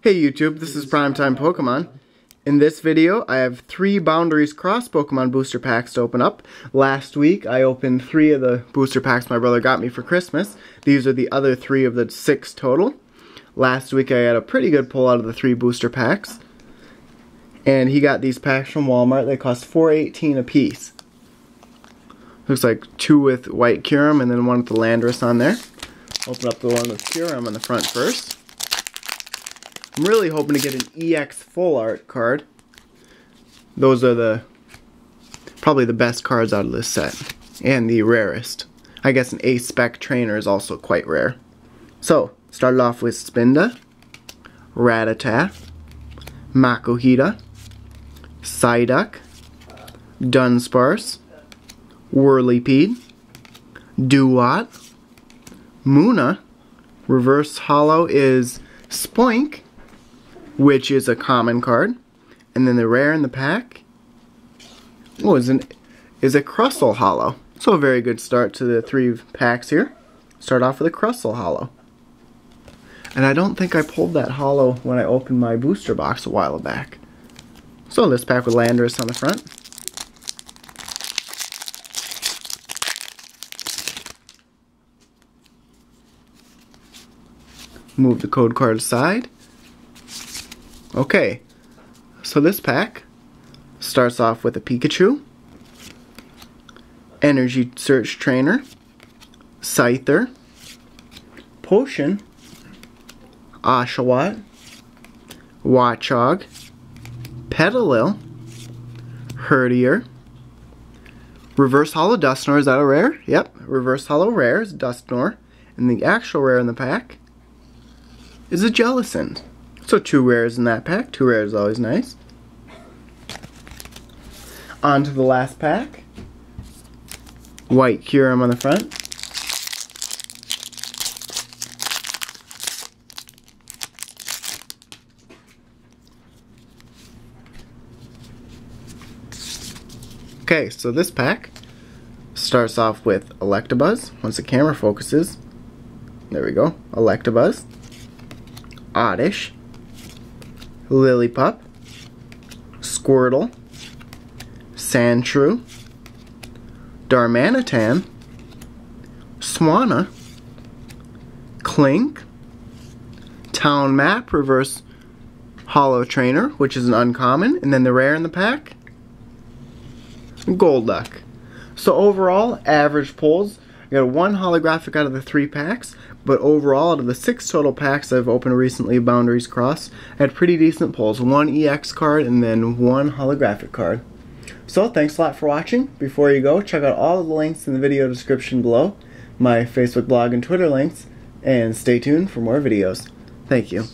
Hey YouTube, this is Primetime Pokemon. In this video, I have three Boundaries Cross Pokemon booster packs to open up. Last week, I opened three of the booster packs my brother got me for Christmas. These are the other three of the six total. Last week, I had a pretty good pull out of the three booster packs. And he got these packs from Walmart. They cost $4.18 a piece. Looks like two with white Kyurem and then one with the Landorus on there. Open up the one with Kyurem on the front first. I'm really hoping to get an EX full art card. Those are the probably the best cards out of this set. And the rarest. I guess an ACE SPEC trainer is also quite rare. So, started off with Spinda, Rattata, Makuhita, Psyduck, Dunsparce, Whirlipede, Dewott, Munna, Reverse Holo is Spoink, which is a common card. And then the rare in the pack oh, is, an, is a Crustle Holo. So a very good start to the three packs here. Start off with a Crustle Holo. And I don't think I pulled that holo when I opened my booster box a while back. So this pack with Landorus on the front. Move the code card aside. Okay, so this pack starts off with a Pikachu, Energy Search Trainer, Scyther, Potion, Oshawott, Watchog, Petilil, Herdier, Reverse Holo Dusknoir, is that a rare? Yep, Reverse Holo Rare is Dusknoir, and the actual rare in the pack is a Jellicent. So two rares in that pack. Two rares is always nice. On to the last pack. White Kyurem on the front. Okay, so this pack starts off with Electabuzz. Once the camera focuses, there we go, Electabuzz, Oddish, Lillipup, Squirtle, Sandshrew, Darmanitan, Swanna, Klink, Town Map, Reverse Holo Trainer, which is an uncommon, and then the rare in the pack, Golduck. So overall, average pulls, I got one holographic out of the three packs, but overall, out of the six total packs I've opened recently, Boundaries Cross, I had pretty decent pulls. One EX card and then one holographic card. So, thanks a lot for watching. Before you go, check out all the links in the video description below, my Facebook blog and Twitter links, and stay tuned for more videos. Thank you.